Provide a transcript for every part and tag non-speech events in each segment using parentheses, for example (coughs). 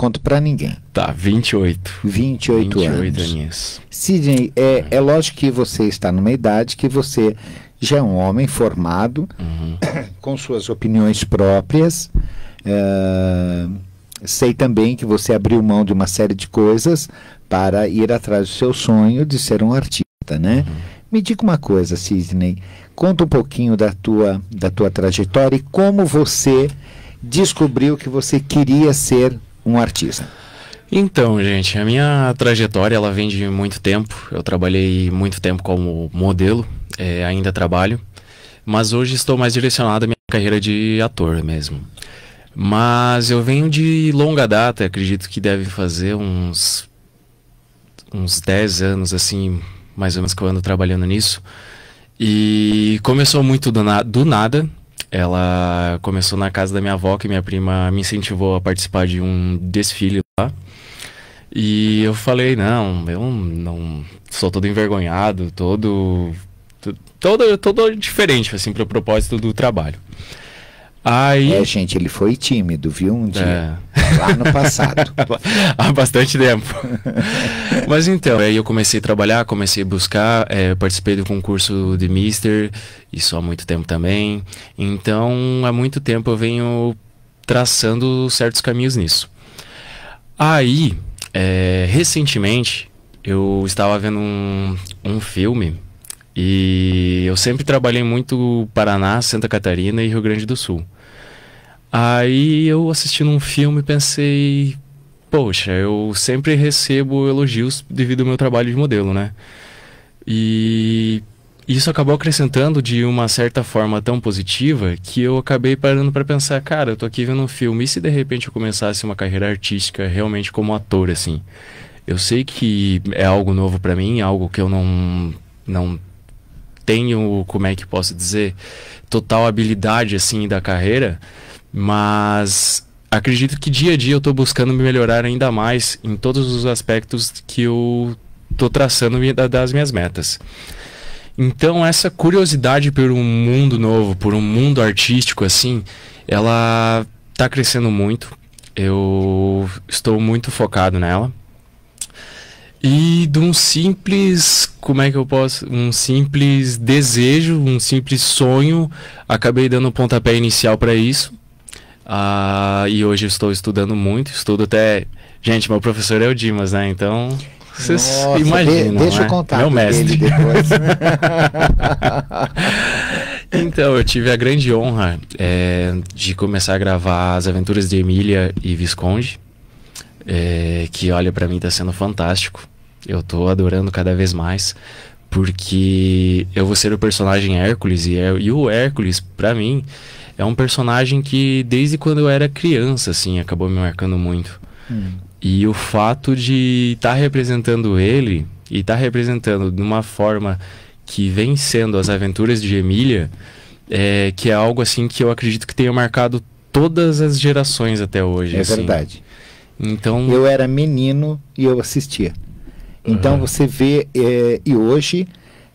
conto para ninguém. Tá, 28. 28, 28 anos. aninhos. Sidney, é, é lógico que você está numa idade que você já é um homem formado, Uhum. (coughs) com suas opiniões próprias. É, sei também que você abriu mão de uma série de coisas para ir atrás do seu sonho de ser um artista, né? Me diga uma coisa, Sidney. Conta um pouquinho da tua, da tua trajetória e como você descobriu que você queria ser um artista. Então, gente, a minha trajetória ela vem de muito tempo. Eu trabalhei muito tempo como modelo, é, ainda trabalho, mas hoje estou mais direcionado à minha carreira de ator mesmo. Mas eu venho de longa data, acredito que deve fazer uns uns 10 anos assim, mais ou menos que eu ando trabalhando nisso. E começou muito do, na- do nada. Ela começou na casa da minha avó, que minha prima me incentivou a participar de um desfile lá. E eu falei, não, eu não sou todo envergonhado, todo to- todo todo diferente assim pro propósito do trabalho. Aí É, gente, ele foi tímido, viu? Um dia, é, lá no passado. (laughs) há bastante tempo. Mas então, aí eu comecei a trabalhar, comecei a buscar, eh, participei do concurso de Mister, isso há muito tempo também. Então, há muito tempo eu venho traçando certos caminhos nisso. Aí, eh, recentemente, eu estava vendo um, um filme e eu sempre trabalhei muito Paraná, Santa Catarina e Rio Grande do Sul. Aí eu assistindo um filme pensei, poxa, eu sempre recebo elogios devido ao meu trabalho de modelo, né? E isso acabou acrescentando de uma certa forma tão positiva que eu acabei parando para pensar, cara, eu tô aqui vendo um filme, e se de repente eu começasse uma carreira artística realmente como ator, assim? Eu sei que é algo novo para mim, algo que eu não não tenho, como é que posso dizer, total habilidade assim da carreira, mas acredito que dia a dia eu tô buscando me melhorar ainda mais em todos os aspectos que eu tô traçando das minhas metas. Então essa curiosidade por um mundo novo, por um mundo artístico assim, ela tá crescendo muito. Eu estou muito focado nela. E de um simples, como é que eu posso, um simples desejo, um simples sonho, acabei dando o pontapé inicial para isso. Ah, e hoje eu estou estudando muito, estudo até, gente, meu professor é o Dimas, né? Então, vocês Nossa, de- imaginam, deixa né? eu contar Meu mestre. depois. (laughs) Então, eu tive a grande honra é, de começar a gravar as aventuras de Emília e Visconde, é, que olha pra mim tá sendo fantástico. Eu tô adorando cada vez mais, porque eu vou ser o personagem Hércules e, é- e o Hércules, pra mim, é um personagem que desde quando eu era criança, assim, acabou me marcando muito. Hum. E o fato de estar representando ele e estar representando de uma forma que vem sendo as aventuras de Emília, é, que é algo assim que eu acredito que tenha marcado todas as gerações até hoje. É assim. verdade. Então, Eu era menino e eu assistia. Então Uhum. você vê, é, e hoje,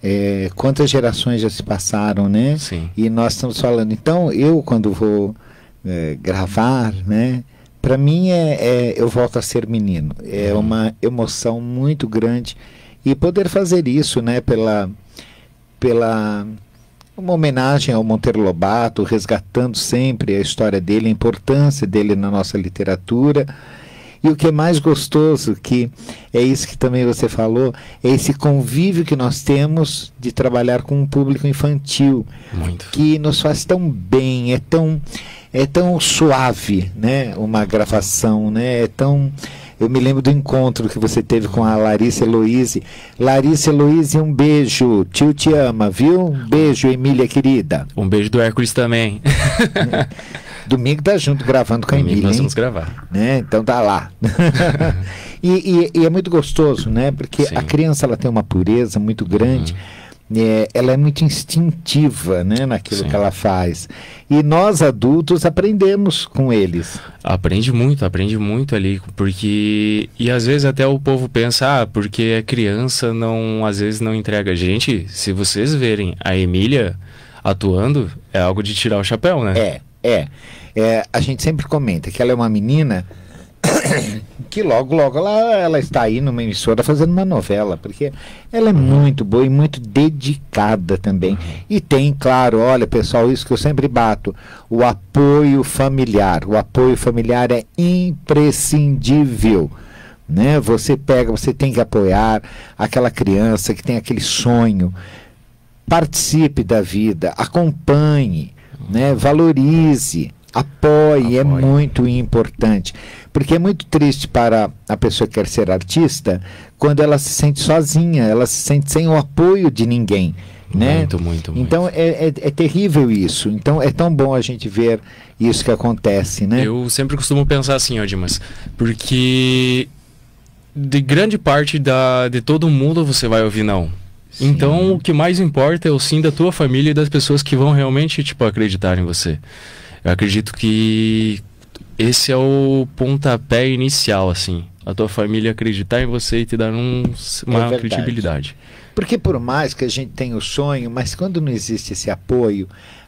é, quantas gerações já se passaram, né? sim, E nós estamos falando. Então, eu, quando vou é, gravar, né? Para mim, é, é- eu volto a ser menino. É Uhum. uma emoção muito grande. E poder fazer isso, né? Pela, pela uma homenagem ao Monteiro Lobato, resgatando sempre a história dele, a importância dele na nossa literatura. E o que é mais gostoso, que é isso que também você falou, é esse convívio que nós temos de trabalhar com um público infantil muito. que nos faz tão bem, é tão é tão suave, né? Uma gravação, né? É tão eu me lembro do encontro que você teve com a Larissa Heloise. Larissa Heloise, um beijo. Tio te ama, viu? Um beijo, Emília querida. Um beijo do Hércules também. (laughs) Domingo tá junto gravando com a Emília, nós hein? vamos gravar. né? Então tá lá. (laughs) e, e- e é muito gostoso, né? Porque Sim. a criança ela tem uma pureza muito grande. Uhum. é, ela é muito instintiva, né, naquilo Sim. que ela faz. E nós adultos aprendemos com eles. Aprende muito, aprende muito ali, porque e às vezes até o povo pensa, ah, porque é criança, não, às vezes não entrega. Gente, se vocês verem a Emília atuando, é algo de tirar o chapéu, né? É, é. É, a gente sempre comenta que ela é uma menina (coughs) que logo, logo ela, ela está aí numa emissora fazendo uma novela, porque ela é muito boa e muito dedicada também. E tem, claro, olha pessoal, isso que eu sempre bato, o apoio familiar. O apoio familiar é imprescindível. Né? Você pega, você tem que apoiar aquela criança que tem aquele sonho. Participe da vida, acompanhe, né? valorize, apoie, é apoie, é muito importante. Porque é muito triste para a pessoa que quer ser artista quando ela se sente sozinha, ela se sente sem o apoio de ninguém. Né? Muito, muito, muito. Então é, é, é, terrível isso. Então é tão bom a gente ver isso que acontece, né? Eu sempre costumo pensar assim, ó, Dimas, porque de grande parte da, de todo mundo você vai ouvir não. Sim. Então o que mais importa é o sim da tua família e das pessoas que vão realmente tipo acreditar em você. Eu acredito que esse é o pontapé inicial, assim. A tua família acreditar em você e te dar um, uma é credibilidade. Porque por mais que a gente tenha o sonho, mas quando não existe esse apoio,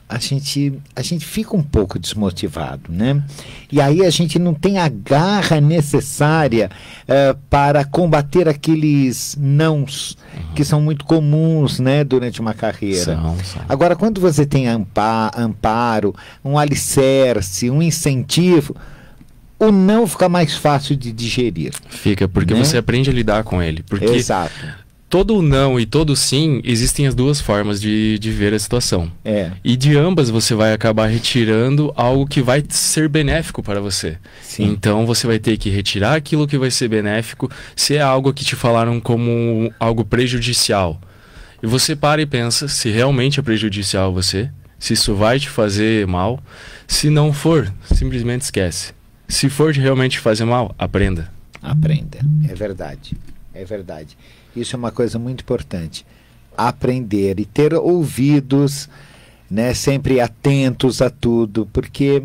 a gente, a gente fica um pouco desmotivado, né? E aí a gente não tem a garra necessária uh, para combater aqueles nãos uhum. que são muito comuns, né, durante uma carreira. São, são. Agora, quando você tem amparo, um alicerce, um incentivo, o não fica mais fácil de digerir. Fica, porque né? você aprende a lidar com ele. Porque Exato todo não e todo sim, existem as duas formas de, de ver a situação. É. E de ambas você vai acabar retirando algo que vai ser benéfico para você. Sim. Então você vai ter que retirar aquilo que vai ser benéfico, se é algo que te falaram como algo prejudicial. E você para e pensa se realmente é prejudicial a você, se isso vai te fazer mal. Se não for, simplesmente esquece. Se for de realmente fazer mal, aprenda. Aprenda, é verdade. É verdade. Isso é uma coisa muito importante. Aprender e ter ouvidos, né, sempre atentos a tudo, porque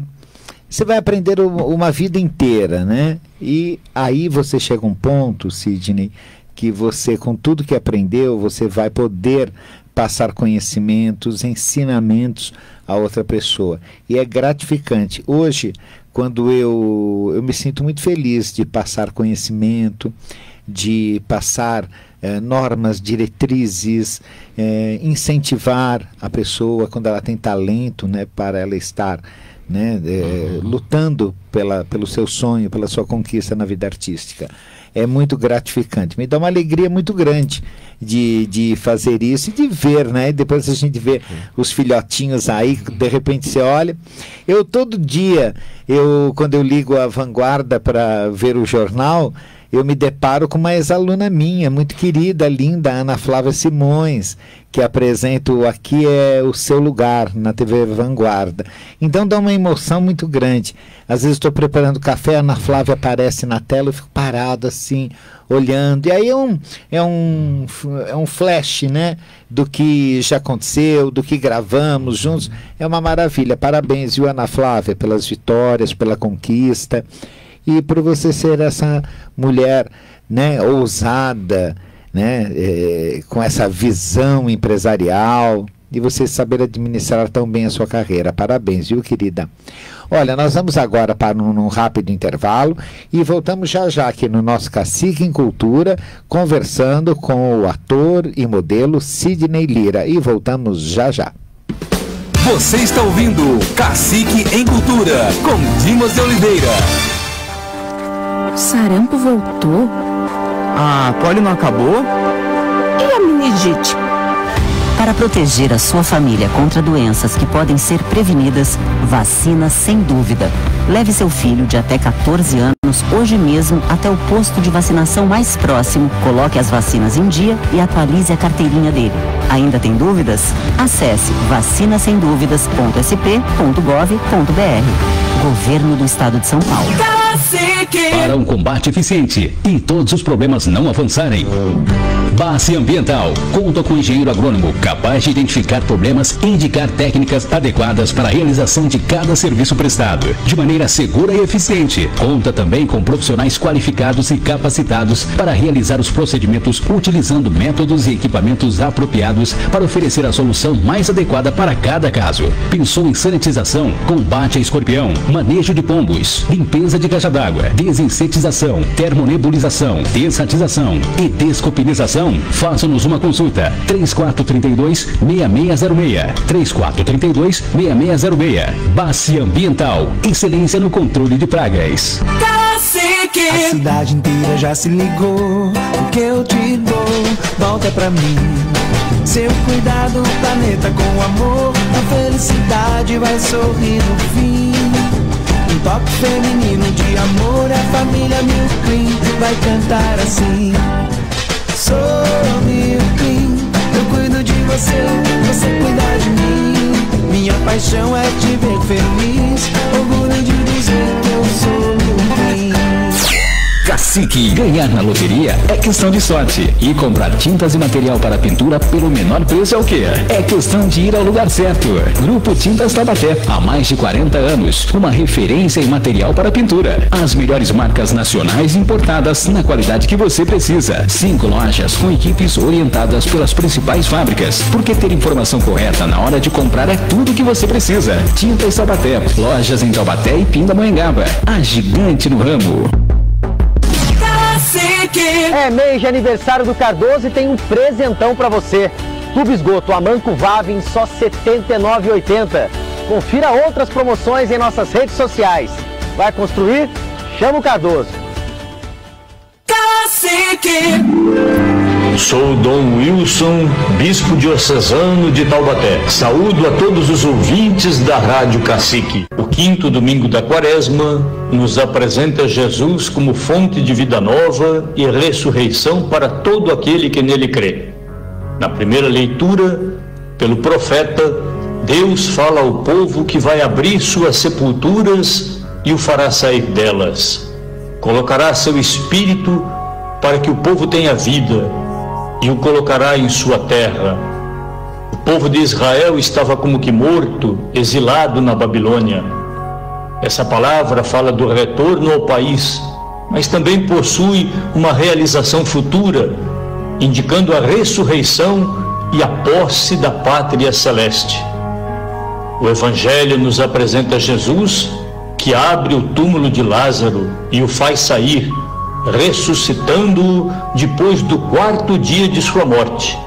você vai aprender uma vida inteira, né? E aí você chega a um ponto, Sidney, que você, com tudo que aprendeu, você vai poder passar conhecimentos, ensinamentos a outra pessoa. E é gratificante. Hoje, quando eu, eu me sinto muito feliz de passar conhecimento, de passar eh, normas, diretrizes, eh, incentivar a pessoa quando ela tem talento né, para ela estar né, eh, uhum. lutando pela, pelo seu sonho, pela sua conquista na vida artística. É muito gratificante, me dá uma alegria muito grande de, de fazer isso e de ver, né? Depois a gente vê os filhotinhos aí, de repente você olha. Eu todo dia, eu quando eu ligo a Vanguarda para ver o jornal, eu me deparo com uma ex-aluna minha, muito querida, linda, Ana Flávia Simões, que apresento aqui é o seu lugar na TV Vanguarda. Então dá uma emoção muito grande. Às vezes estou preparando café, Ana Flávia aparece na tela, eu fico parado assim, olhando. E aí é um, é um, é um flash, né? Do que já aconteceu, do que gravamos juntos. É uma maravilha. Parabéns, viu, Ana Flávia, pelas vitórias, pela conquista e por você ser essa mulher né, ousada, né, é, com essa visão empresarial e você saber administrar tão bem a sua carreira. Parabéns, viu, querida? Olha, nós vamos agora para um, um, rápido intervalo e voltamos já já aqui no nosso Cacique em Cultura, conversando com o ator e modelo Sidney Lira. E voltamos já já. Você está ouvindo Cacique em Cultura, com Dimas de Oliveira. Sarampo voltou? A polio não acabou? E a meningite? Para proteger a sua família contra doenças que podem ser prevenidas, vacina sem dúvida. Leve seu filho de até 14 anos hoje mesmo até o posto de vacinação mais próximo. Coloque as vacinas em dia e atualize a carteirinha dele. Ainda tem dúvidas? Acesse vacinasemdúvidas.sp.gov.br. Governo do Estado de São Paulo. Para um combate eficiente e todos os problemas não avançarem. Base Ambiental conta com um engenheiro agrônomo capaz de identificar problemas e indicar técnicas adequadas para a realização de cada serviço prestado, de maneira segura e eficiente. Conta também com profissionais qualificados e capacitados para realizar os procedimentos utilizando métodos e equipamentos apropriados para oferecer a solução mais adequada para cada caso. Pensou em sanitização, combate a escorpião, manejo de pombos, limpeza de caixa d'água, desinsetização, termonebulização, desratização e descopinização? Faça-nos uma consulta. 3432 6606. 3432 6606. Base Ambiental. Excelência no controle de pragas. Cacique. A cidade inteira já se ligou. O que eu te dou, volta pra mim. Seu cuidado, planeta com amor. A felicidade vai sorrir no fim. Um toque feminino de amor. A família Milclean vai cantar assim. Paixão é te ver feliz. Cacique. Ganhar na loteria é questão de sorte. E comprar tintas e material para pintura pelo menor preço é o quê? É questão de ir ao lugar certo. Grupo Tintas Tabaté. Há mais de 40 anos. Uma referência em material para pintura. As melhores marcas nacionais importadas na qualidade que você precisa. Cinco lojas com equipes orientadas pelas principais fábricas. Porque ter informação correta na hora de comprar é tudo que você precisa. Tintas Tabaté. Lojas em Taubaté e Pindamonhangaba. A gigante no ramo. É mês de aniversário do Cardoso e tem um presentão pra você. Tubo esgoto Amanco Vave em só R$ 79,80. Confira outras promoções em nossas redes sociais. Vai construir? Chama o Cardoso. Cacique. Sou Dom Wilson, bispo diocesano de Taubaté. Saúdo a todos os ouvintes da Rádio Cacique. O quinto domingo da quaresma nos apresenta Jesus como fonte de vida nova e ressurreição para todo aquele que nele crê. Na primeira leitura, pelo profeta, Deus fala ao povo que vai abrir suas sepulturas e o fará sair delas. Colocará seu espírito para que o povo tenha vida e o colocará em sua terra. O povo de Israel estava como que morto, exilado na Babilônia. Essa palavra fala do retorno ao país, mas também possui uma realização futura, indicando a ressurreição e a posse da pátria celeste. O Evangelho nos apresenta Jesus que abre o túmulo de Lázaro e o faz sair ressuscitando-o depois do quarto dia de sua morte.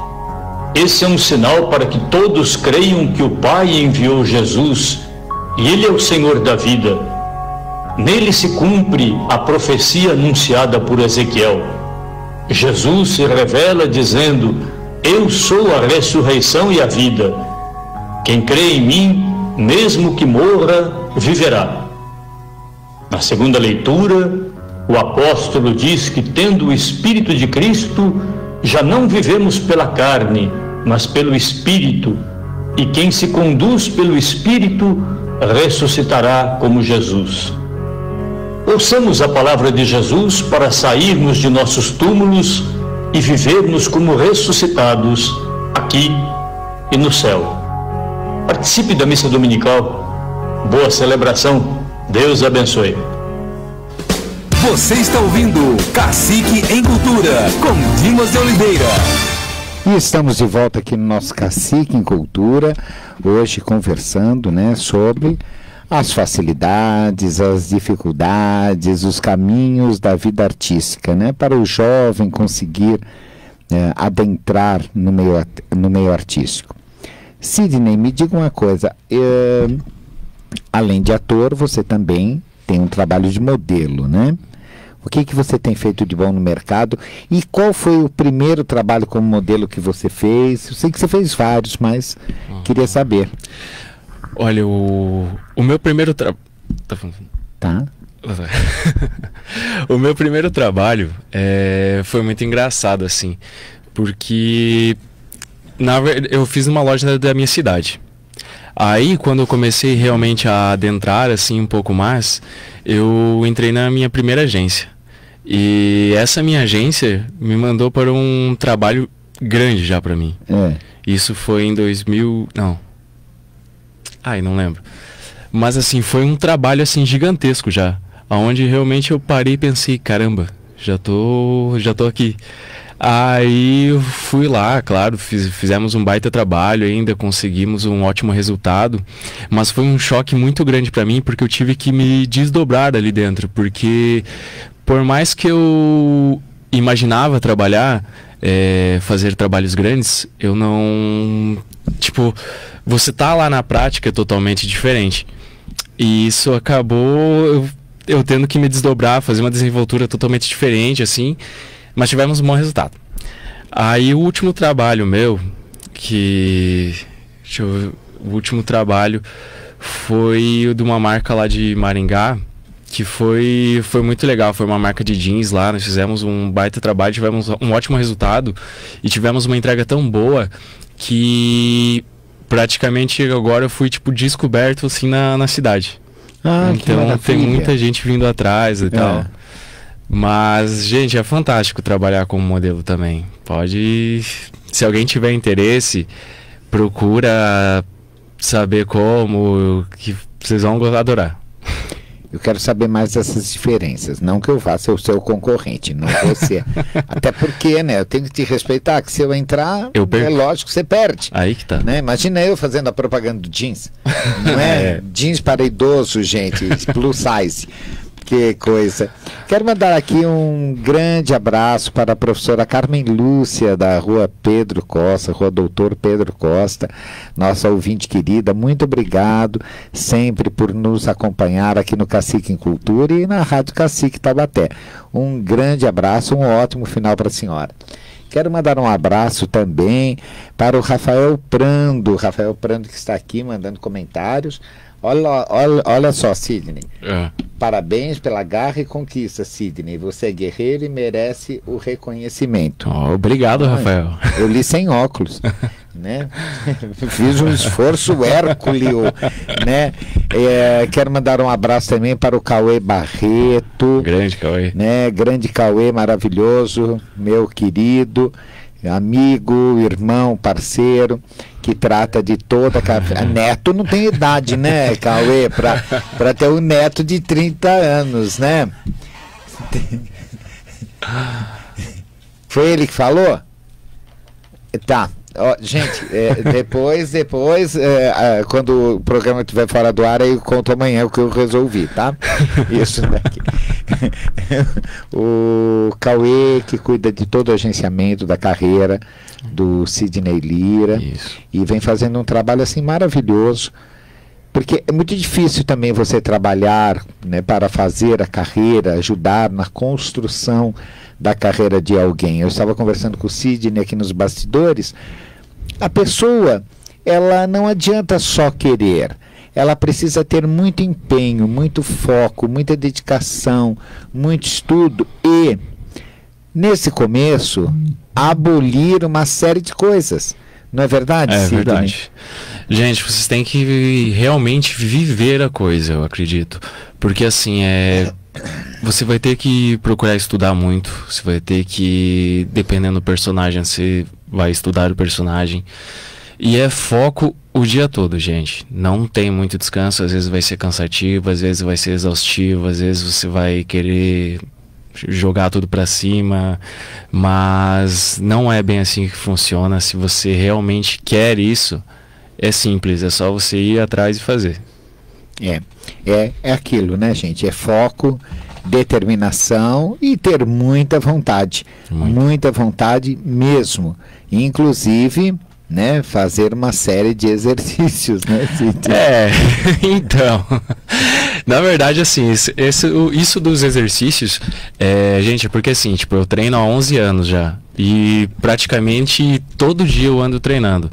Esse é um sinal para que todos creiam que o Pai enviou Jesus e Ele é o Senhor da vida. Nele se cumpre a profecia anunciada por Ezequiel. Jesus se revela dizendo: Eu sou a ressurreição e a vida. Quem crê em mim, mesmo que morra, viverá. Na segunda leitura, o apóstolo diz que, tendo o Espírito de Cristo, já não vivemos pela carne, mas pelo Espírito, e quem se conduz pelo Espírito ressuscitará como Jesus. Ouçamos a palavra de Jesus para sairmos de nossos túmulos e vivermos como ressuscitados aqui e no céu. Participe da missa dominical. Boa celebração. Deus abençoe. Você está ouvindo Cacique em Cultura, com Dimas de Oliveira. E estamos de volta aqui no nosso Cacique em Cultura, hoje conversando né, sobre as facilidades, as dificuldades, os caminhos da vida artística, né, para o jovem conseguir é, adentrar no meio, no meio artístico. Sidney, me diga uma coisa, é, além de ator, você também tem um trabalho de modelo, né? O que, que você tem feito de bom no mercado? E qual foi o primeiro trabalho como modelo que você fez? Eu sei que você fez vários, mas uhum. queria saber. Olha, o, o meu primeiro trabalho. Tá. tá. (laughs) o meu primeiro trabalho é, foi muito engraçado, assim, porque na eu fiz uma loja da minha cidade. Aí, quando eu comecei realmente a adentrar assim um pouco mais, eu entrei na minha primeira agência. E essa minha agência me mandou para um trabalho grande já para mim. É. Isso foi em 2000, não. Ai, não lembro. Mas assim, foi um trabalho assim gigantesco já. aonde realmente eu parei e pensei, caramba, já tô, já tô aqui. Aí eu fui lá, claro, fiz, fizemos um baita trabalho ainda, conseguimos um ótimo resultado, mas foi um choque muito grande para mim porque eu tive que me desdobrar ali dentro, porque por mais que eu imaginava trabalhar, é, fazer trabalhos grandes, eu não, tipo, você tá lá na prática é totalmente diferente. E isso acabou eu, eu tendo que me desdobrar, fazer uma desenvoltura totalmente diferente assim mas tivemos um bom resultado. Aí o último trabalho meu, que. Deixa eu ver, o último trabalho foi o de uma marca lá de Maringá, que foi, foi muito legal. Foi uma marca de jeans lá. Nós fizemos um baita trabalho, tivemos um ótimo resultado e tivemos uma entrega tão boa que praticamente agora eu fui tipo descoberto assim na, na cidade. Ah, então tem muita gente vindo atrás e é. tal. Mas, gente, é fantástico trabalhar como modelo também. Pode. Se alguém tiver interesse, procura saber como, que vocês vão adorar. Eu quero saber mais dessas diferenças. Não que eu vá ser o seu concorrente, não você. (laughs) Até porque, né? Eu tenho que te respeitar, que se eu entrar, eu é lógico que você perde. Aí que tá. Né? Imagina eu fazendo a propaganda do jeans. Não é? (laughs) é. Jeans para idoso, gente, plus size. Que coisa. Quero mandar aqui um grande abraço para a professora Carmen Lúcia, da rua Pedro Costa, rua Doutor Pedro Costa, nossa ouvinte querida. Muito obrigado sempre por nos acompanhar aqui no Cacique em Cultura e na Rádio Cacique Tabaté. Um grande abraço, um ótimo final para a senhora. Quero mandar um abraço também para o Rafael Prando, Rafael Prando que está aqui mandando comentários. Olha, olha, olha só, Sidney. É. Parabéns pela garra e conquista, Sidney. Você é guerreiro e merece o reconhecimento. Oh, obrigado, Rafael. Eu li sem óculos. (laughs) né? Fiz um esforço hérculeo, né? É, quero mandar um abraço também para o Cauê Barreto. Grande Cauê. Né? Grande Cauê, maravilhoso, meu querido amigo, irmão, parceiro, que trata de toda a Neto não tem idade, né, Cauê, para ter um neto de 30 anos, né? Foi ele que falou? Tá, Ó, gente, é, (laughs) depois, depois, é, quando o programa estiver fora do ar, eu conto amanhã o que eu resolvi, tá? (laughs) Isso daqui. (laughs) o Cauê, que cuida de todo o agenciamento da carreira do Sidney Lira. Isso. E vem fazendo um trabalho assim maravilhoso. Porque é muito difícil também você trabalhar né, para fazer a carreira, ajudar na construção da carreira de alguém. Eu estava conversando com o Sidney aqui nos bastidores a pessoa, ela não adianta só querer. Ela precisa ter muito empenho, muito foco, muita dedicação, muito estudo e, nesse começo, abolir uma série de coisas. Não é verdade, É Sidney? verdade. Gente, vocês têm que realmente viver a coisa, eu acredito. Porque assim, é. Você vai ter que procurar estudar muito. Você vai ter que, dependendo do personagem, você vai estudar o personagem. E é foco o dia todo, gente. Não tem muito descanso, às vezes vai ser cansativo, às vezes vai ser exaustivo, às vezes você vai querer jogar tudo para cima, mas não é bem assim que funciona. Se você realmente quer isso, é simples, é só você ir atrás e fazer. É, é, é aquilo, né, gente? É foco, determinação e ter muita vontade. Muito. Muita vontade mesmo. Inclusive, né, fazer uma série de (laughs) exercícios, né, É, (laughs) então, (laughs) na verdade, assim, esse, isso dos exercícios, é, gente, porque assim, tipo, eu treino há 11 anos já, e praticamente todo dia eu ando treinando.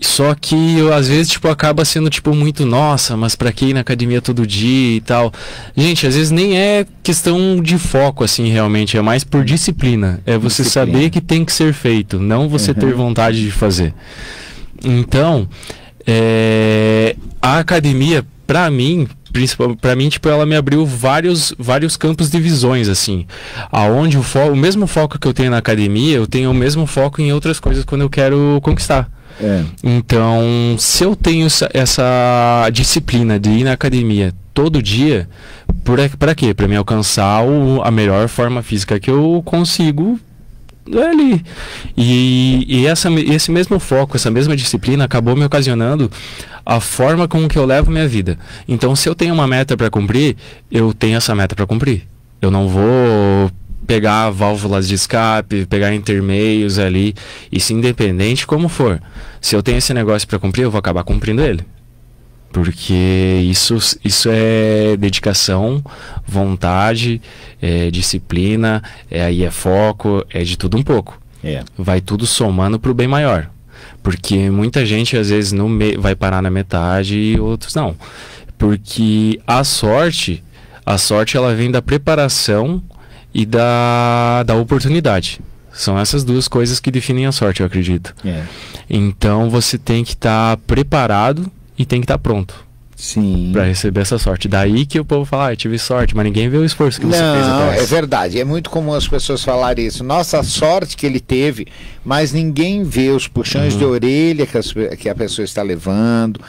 Só que eu, às vezes, tipo, acaba sendo, tipo, muito, nossa, mas pra que ir na academia todo dia e tal? Gente, às vezes nem é questão de foco, assim, realmente. É mais por disciplina. É você disciplina. saber que tem que ser feito, não você uhum. ter vontade de fazer. Então, é, a academia, pra mim, principalmente para mim tipo ela me abriu vários vários campos de visões assim aonde o foco o mesmo foco que eu tenho na academia eu tenho o mesmo foco em outras coisas quando eu quero conquistar É. Então, se eu tenho essa, disciplina de ir na academia todo dia, para quê? Para me alcançar o, a melhor forma física que eu consigo ali. E, e essa, esse mesmo foco, essa mesma disciplina acabou me ocasionando a forma com que eu levo minha vida. Então, se eu tenho uma meta para cumprir, eu tenho essa meta para cumprir. Eu não vou pegar válvulas de escape, pegar intermeios ali, isso independente como for. Se eu tenho esse negócio para cumprir, eu vou acabar cumprindo ele. Porque isso, isso é dedicação, vontade, é disciplina, é, aí é foco, é de tudo um pouco. É. Vai tudo somando para o bem maior. Porque muita gente às vezes me... vai parar na metade e outros não. Porque a sorte, a sorte ela vem da preparação e da, da oportunidade. São essas duas coisas que definem a sorte, eu acredito. É. Então você tem que estar tá preparado e tem que estar tá pronto. Sim. Para receber essa sorte. Daí que o povo fala, ah, eu tive sorte, mas ninguém vê o esforço que você Não, fez atrás. é verdade. É muito comum as pessoas falarem isso. Nossa, a sorte que ele teve, mas ninguém vê os puxões uhum. de orelha que, as, que a pessoa está levando.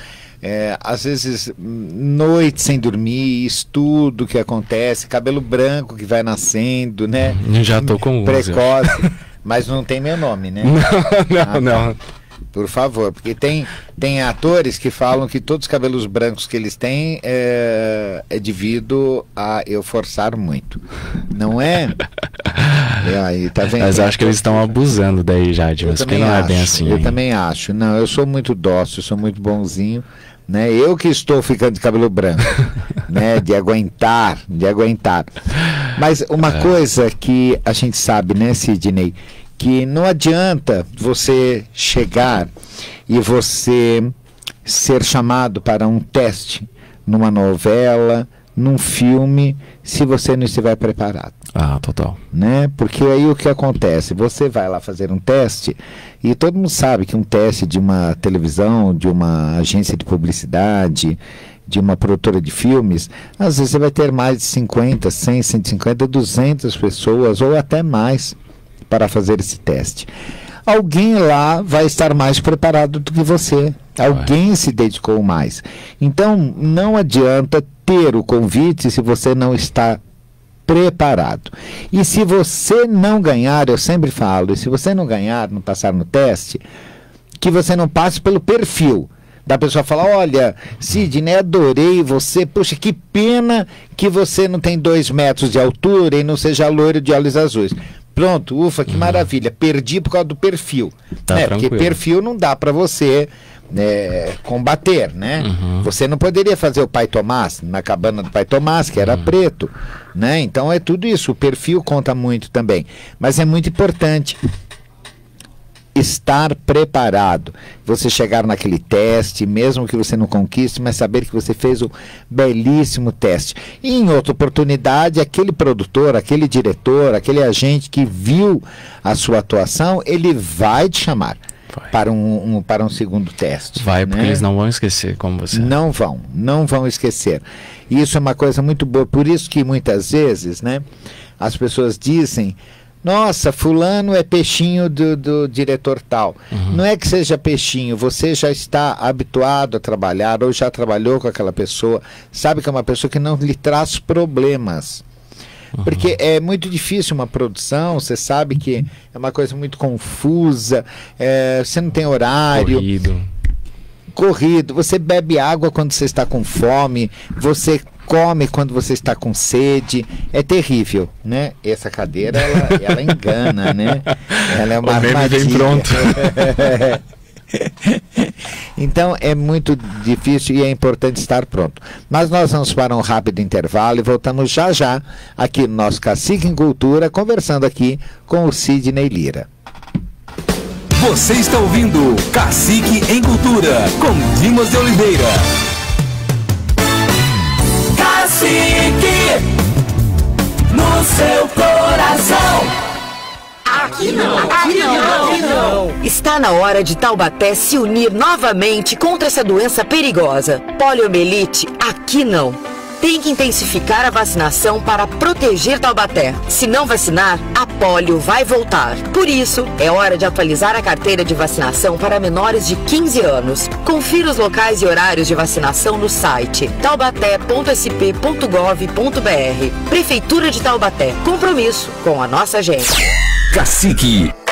É, às vezes, noite sem dormir, estudo que acontece, cabelo branco que vai nascendo, né? Já tô com Precoce. (laughs) mas não tem meu nome, né? (laughs) Não, não, ah, não. Tá. Por favor, porque tem, tem atores que falam que todos os cabelos brancos que eles têm é, é devido a eu forçar muito. Não é? (laughs) é aí, tá vendo? Mas acho que eles estão abusando daí, Jade, mas que não acho, é bem assim. Eu hein? também acho. Não, eu sou muito dócil, sou muito bonzinho. Né? Eu que estou ficando de cabelo branco, (laughs) né? De aguentar, de aguentar. Mas uma é. coisa que a gente sabe, né, Sidney, que não adianta você chegar e você ser chamado para um teste numa novela, num filme, se você não estiver preparado. Ah, total. Né? Porque aí o que acontece? Você vai lá fazer um teste e todo mundo sabe que um teste de uma televisão, de uma agência de publicidade, de uma produtora de filmes, às vezes você vai ter mais de 50, 100, 150, 200 pessoas ou até mais para fazer esse teste. Alguém lá vai estar mais preparado do que você. Alguém se dedicou mais. Então, não adianta ter o convite se você não está preparado. E se você não ganhar, eu sempre falo, e se você não ganhar, não passar no teste, que você não passe pelo perfil da pessoa falar, olha, Sidney, adorei você, poxa, que pena que você não tem dois metros de altura e não seja loiro de olhos azuis. Pronto, ufa, que uhum. maravilha. Perdi por causa do perfil. Tá né? Porque perfil não dá para você né, combater, né? Uhum. Você não poderia fazer o Pai Tomás na cabana do Pai Tomás, que era uhum. preto, né? Então é tudo isso. O perfil conta muito também, mas é muito importante estar preparado. Você chegar naquele teste, mesmo que você não conquiste, mas saber que você fez um belíssimo teste. E em outra oportunidade, aquele produtor, aquele diretor, aquele agente que viu a sua atuação, ele vai te chamar. Vai. Para um, um, para um segundo teste. Vai, porque né? eles não vão esquecer como você. Não vão, não vão esquecer. Isso é uma coisa muito boa. Por isso que muitas vezes, né, as pessoas dizem nossa, fulano é peixinho do, do diretor tal. Uhum. Não é que seja peixinho, você já está habituado a trabalhar ou já trabalhou com aquela pessoa, sabe que é uma pessoa que não lhe traz problemas. Uhum. Porque é muito difícil uma produção, você sabe que é uma coisa muito confusa, é, você não tem horário. Corrido. Corrido, você bebe água quando você está com fome, você come quando você está com sede. É terrível, né? Essa cadeira, ela, ela engana, né? (laughs) Ela é uma o armadilha. vem pronto. (laughs) (laughs) então é muito difícil e é importante estar pronto. Mas nós vamos para um rápido intervalo e voltamos já já aqui no nosso Cacique em Cultura, conversando aqui com o Sidney Lira. Você está ouvindo Cacique em Cultura com Dimas de Oliveira. Cacique no seu coração. Aqui não, aqui não, aqui não. Está na hora de Taubaté se unir novamente contra essa doença perigosa. Poliomielite, aqui não. tem que intensificar a vacinação para proteger Taubaté. Se não vacinar, a polio vai voltar. Por isso, é hora de atualizar a carteira de vacinação para menores de 15 anos. Confira os locais e horários de vacinação no site taubaté.sp.gov.br. Prefeitura de Taubaté. Compromisso com a nossa gente. Cacique.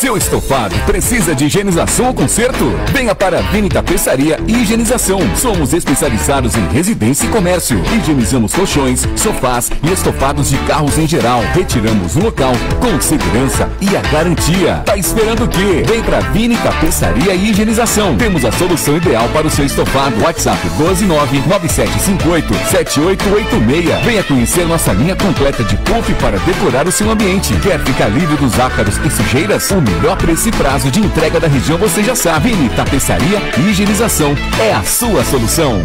Seu estofado precisa de higienização ou conserto? Venha para a Vini Tapeçaria e Higienização. Somos especializados em residência e comércio. Higienizamos colchões, sofás e estofados de carros em geral. Retiramos no local com segurança e a garantia. Tá esperando o quê? Vem para Vini Tapeçaria e Higienização. Temos a solução ideal para o seu estofado. WhatsApp 12997587886. Venha conhecer nossa linha completa de puff para decorar o seu ambiente. Quer ficar livre dos ácaros e sujeiras? O melhor preço e prazo de entrega da região você já sabe. Vini Tapeçaria e Higienização é a sua solução.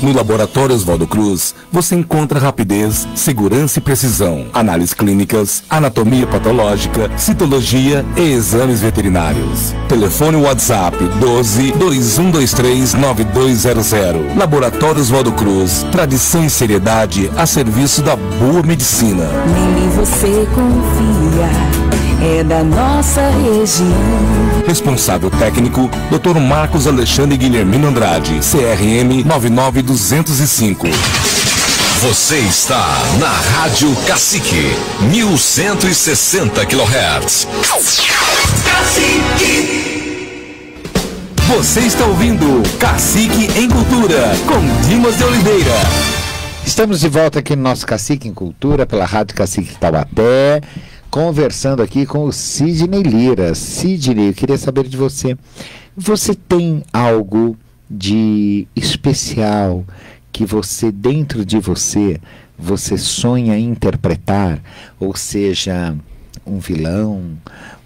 No Laboratório Oswaldo Cruz, você encontra rapidez, segurança e precisão, análises clínicas, anatomia patológica, citologia e exames veterinários. Telefone WhatsApp 12 2123 9200. Laboratório Oswaldo Cruz, tradição e seriedade a serviço da boa medicina. Nele você confia, é da nossa região. Responsável técnico, Dr. Marcos Alexandre Guilhermino Andrade, CRM 99205. Você está na Rádio Cacique, 1160 kHz. Você está ouvindo Cacique em Cultura, com Dimas de Oliveira. Estamos de volta aqui no nosso Cacique em Cultura, pela Rádio Cacique Taubaté, conversando aqui com o Sidney Lira. Sidney, eu queria saber de você. Você tem algo de especial que você, dentro de você, você sonha interpretar? Ou seja, um vilão,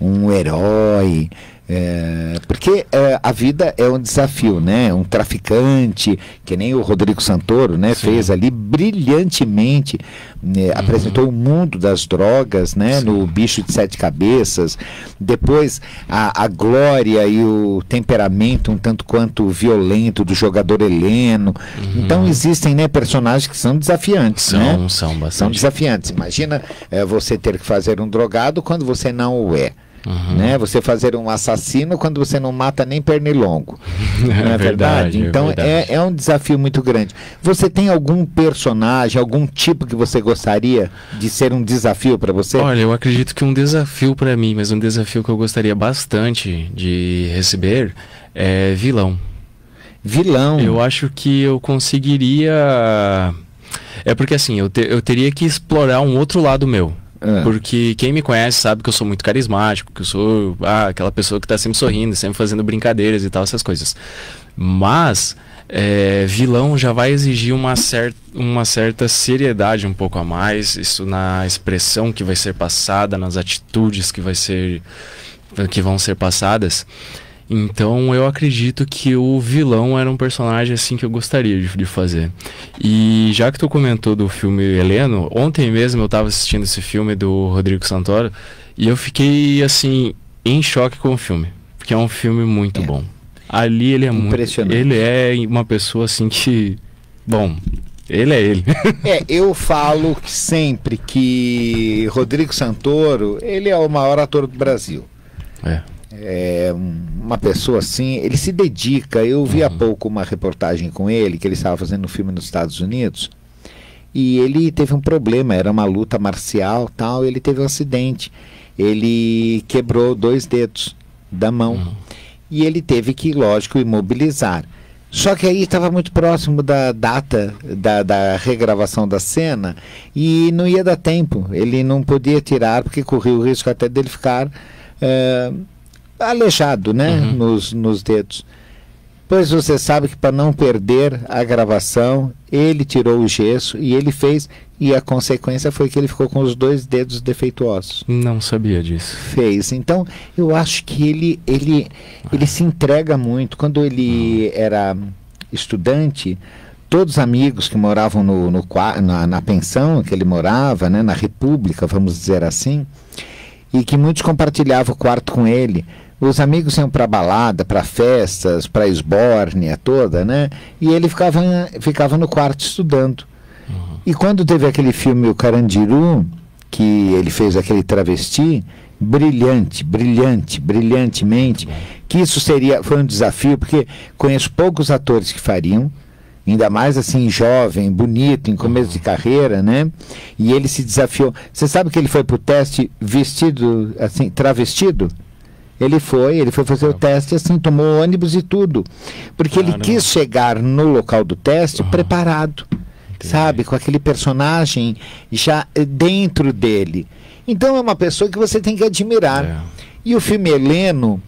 um herói, é, porque é, a vida é um desafio, né? Um traficante, que nem o Rodrigo Santoro, né? Fez ali brilhantemente, né? apresentou o mundo das drogas, né? No Bicho de Sete Cabeças. Depois, a, a glória e o temperamento um tanto quanto violento do jogador Heleno. Então, existem, né? Personagens que são desafiantes, São, né? são São bastante. desafiantes. Imagina é, você ter que fazer um drogado quando você não o é. Uhum. Né? Você fazer um assassino quando você não mata nem pernilongo. (laughs) não é verdade? verdade, é Então verdade. é, é um desafio muito grande. Você tem algum personagem, algum tipo que você gostaria de ser um desafio para você? Olha, eu acredito que um desafio pra mim, mas um desafio que eu gostaria bastante de receber é vilão. Vilão? Eu acho que eu conseguiria. É porque assim, eu, te- eu teria que explorar um outro lado meu. Ah. Porque quem me conhece sabe que eu sou muito carismático, que eu sou ah, aquela pessoa que tá sempre sorrindo, sempre fazendo brincadeiras e tal, essas coisas. Mas é, vilão já vai exigir uma, cer uma certa seriedade um pouco a mais, isso na expressão que vai ser passada, nas atitudes que vai ser que vão ser passadas. Então eu acredito que o vilão era um personagem assim que eu gostaria de, de fazer. E já que tu comentou do filme Heleno, ontem mesmo eu estava assistindo esse filme do Rodrigo Santoro e eu fiquei assim em choque com o filme, porque é um filme muito bom. Ali ele é muito, Impressionante. ele é uma pessoa assim que, bom, ele é ele. (laughs) É, eu falo sempre que Rodrigo Santoro, ele é o maior ator do Brasil. É. É uma pessoa assim, ele se dedica. Eu vi há pouco uma reportagem com ele, que ele estava fazendo um filme nos Estados Unidos, e ele teve um problema, era uma luta marcial tal, ele teve um acidente. Ele quebrou dois dedos da mão. E ele teve que, lógico, imobilizar. Só que aí estava muito próximo da data da, da regravação da cena e não ia dar tempo. Ele não podia tirar porque corria o risco até dele ficar eh, aleijado né, nos, nos dedos. Pois você sabe que para não perder a gravação, ele tirou o gesso e ele fez, e a consequência foi que ele ficou com os dois dedos defeituosos. Não sabia disso. Fez. Então, eu acho que ele, ele, ele se entrega muito. Quando ele era estudante, todos os amigos que moravam no, no, na, na pensão que ele morava, né, na República, vamos dizer assim, e que muitos compartilhavam o quarto com ele, os amigos iam para balada, para festas, para esbórnia toda, né? E ele ficava, ficava no quarto estudando. Uhum. E quando teve aquele filme O Carandiru, que ele fez aquele travesti, brilhante, brilhante, brilhantemente, que isso seria foi um desafio porque conheço poucos atores que fariam, ainda mais assim jovem, bonito, em começo de carreira, né? E ele se desafiou. Você sabe que ele foi para o teste vestido assim, travestido? Ele foi, ele foi fazer o teste assim, tomou ônibus e tudo, porque Caramba. ele quis chegar no local do teste uhum. preparado, Entendi. sabe, com aquele personagem já eh, dentro dele. Então é uma pessoa que você tem que admirar. É. E o filme Heleno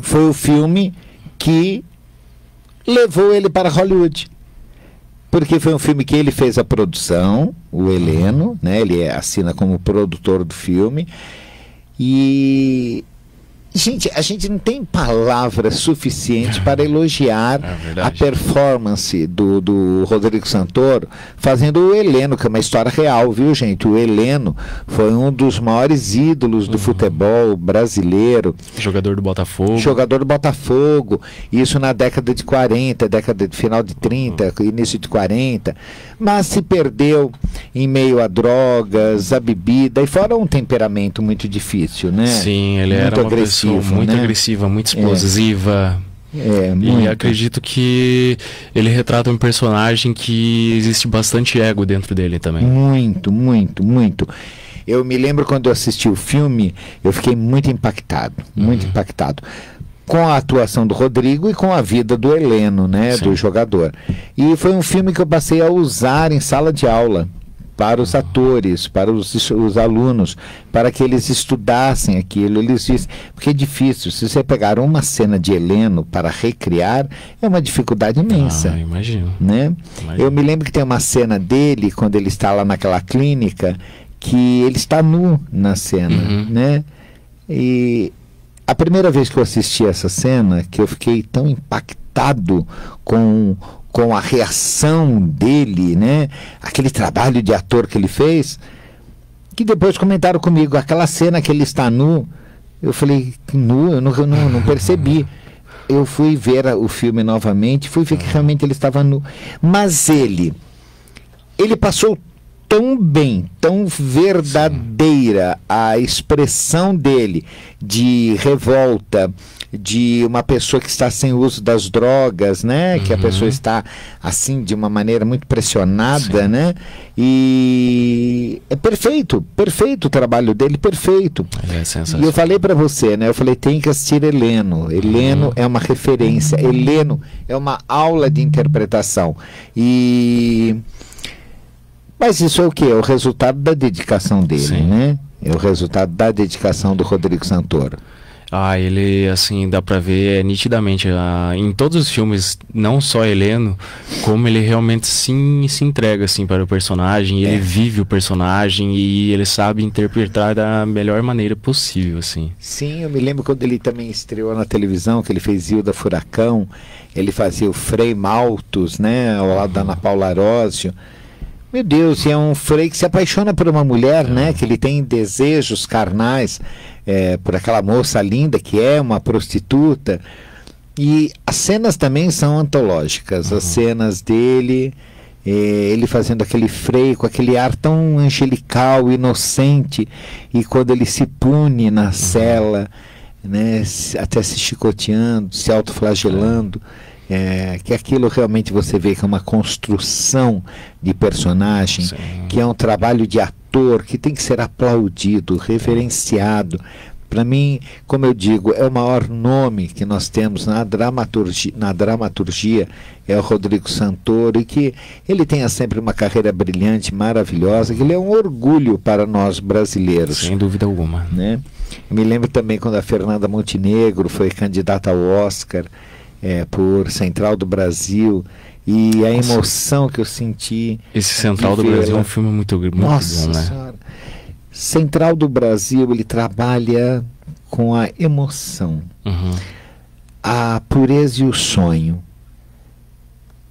foi o filme que levou ele para Hollywood. Porque foi um filme que ele fez a produção, o Heleno, né? Ele assina como produtor do filme. E Gente, a gente não tem palavras suficientes para elogiar é a performance do, do Rodrigo Santoro fazendo o Heleno, que é uma história real, viu, gente? O Heleno foi um dos maiores ídolos do uhum. futebol brasileiro. Jogador do Botafogo. Jogador do Botafogo. Isso na década de 40, década de final de 30, uhum. início de 40. Mas se perdeu em meio a drogas, a bebida, e fora um temperamento muito difícil, né? Sim, ele muito era uma agressivo muito né? agressiva, muito é. explosiva. É, muito. E acredito que ele retrata um personagem que existe bastante ego dentro dele também. Muito, muito, muito. Eu me lembro quando eu assisti o filme, eu fiquei muito impactado, muito uhum. impactado com a atuação do Rodrigo e com a vida do Heleno, né, Sim. do jogador. E foi um filme que eu passei a usar em sala de aula para os atores, para os, os, alunos, para que eles estudassem aquilo. Eles dizem, porque é difícil. Se você pegar uma cena de Heleno para recriar, é uma dificuldade imensa. Ah, imagino. Né? Imagino. Eu me lembro que tem uma cena dele, quando ele está lá naquela clínica, que ele está nu na cena, uhum. né? E a primeira vez que eu assisti essa cena, que eu fiquei tão impactado com com a reação dele, né? Aquele trabalho de ator que ele fez, que depois comentaram comigo, aquela cena que ele está nu, eu falei, nu, eu não, não, não percebi. (laughs) Eu fui ver o filme novamente, fui ver que realmente ele estava nu. Mas ele, ele passou tão bem, tão verdadeira Sim. a expressão dele de revolta, de uma pessoa que está sem uso das drogas, né? Uhum. Que a uhum. pessoa está assim de uma maneira muito pressionada, Sim. né? E é perfeito, perfeito o trabalho dele, perfeito. É e eu falei para você, né? Eu falei tem que assistir Heleno. Heleno uhum. é uma referência. Heleno é uma aula de interpretação e mas isso é o que? É o resultado da dedicação dele, Sim. né? É o resultado da dedicação do Rodrigo Santoro. Ah, ele, assim, dá pra ver nitidamente ah, em todos os filmes, não só Heleno, como ele realmente sim, se entrega, assim, para o personagem, é. ele vive o personagem e ele sabe interpretar da melhor maneira possível, assim. Sim, eu me lembro quando ele também estreou na televisão, que ele fez Hilda Furacão, ele fazia o Frei Maltos, né, ao lado da Ana Paula Arósio. Meu Deus, é um Frei que se apaixona por uma mulher, é. né, que ele tem desejos carnais é, por aquela moça linda que é uma prostituta. E as cenas também são antológicas. Uhum. As cenas dele, é, ele fazendo aquele freio com aquele ar tão angelical, inocente, e quando ele se pune na uhum. cela, né, até se chicoteando, se autoflagelando. É, que aquilo realmente você vê que é uma construção de personagem, Sim. que é um trabalho de ator ator que tem que ser aplaudido, reverenciado. Para mim, como eu digo, é o maior nome que nós temos na dramaturgia, na dramaturgia é o Rodrigo Santoro, e que ele tenha sempre uma carreira brilhante, maravilhosa, que ele é um orgulho para nós brasileiros. Sem dúvida alguma. Né? Me lembro também quando a Fernanda Montenegro foi candidata ao Oscar é, por Central do Brasil. E a Nossa. emoção que eu senti. Esse Central do Brasil é um filme muito, muito Nossa bom, né? Senhora. Central do Brasil, ele trabalha com a emoção, uhum. a pureza e o sonho.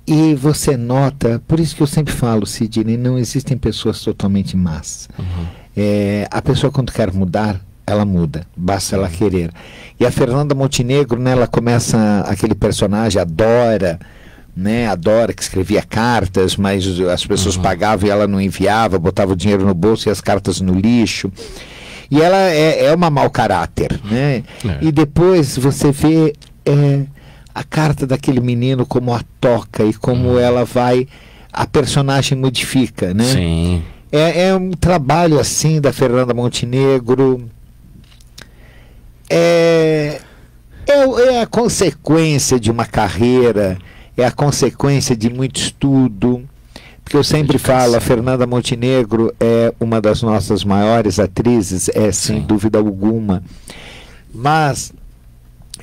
E você nota, por isso que eu sempre falo, Sidney, não existem pessoas totalmente más. Uhum. É, a pessoa quando quer mudar, ela muda, basta ela querer. E a Fernanda Montenegro, né, ela começa aquele personagem, adora, né, adora que escrevia cartas, mas as pessoas Uhum. pagavam e ela não enviava, botava o dinheiro no bolso e as cartas no lixo. E ela é, é uma mau caráter, né? É. E depois você vê é, a carta daquele menino como a toca e como ela vai, a personagem modifica, né? Sim. É, é um trabalho assim da Fernanda Montenegro. É, é, é a consequência de uma carreira, é a consequência de muito estudo. Porque eu sempre falo, a Fernanda Montenegro é uma das nossas maiores atrizes, é sem dúvida alguma. Mas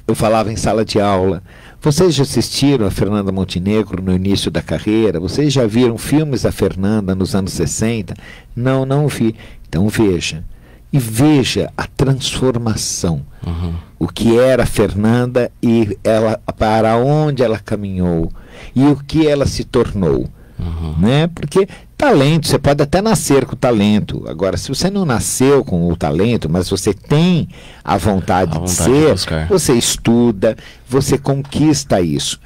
eu falava em sala de aula. Vocês já assistiram a Fernanda Montenegro no início da carreira? Vocês já viram filmes da Fernanda nos anos 60? Não, não vi. Então veja. E veja a transformação. O que era a Fernanda e ela para onde ela caminhou e o que ela se tornou. Né? Porque talento, você pode até nascer com talento. Agora, se você não nasceu com o talento, mas você tem a vontade, A vontade de de ser, buscar. você estuda, você conquista isso.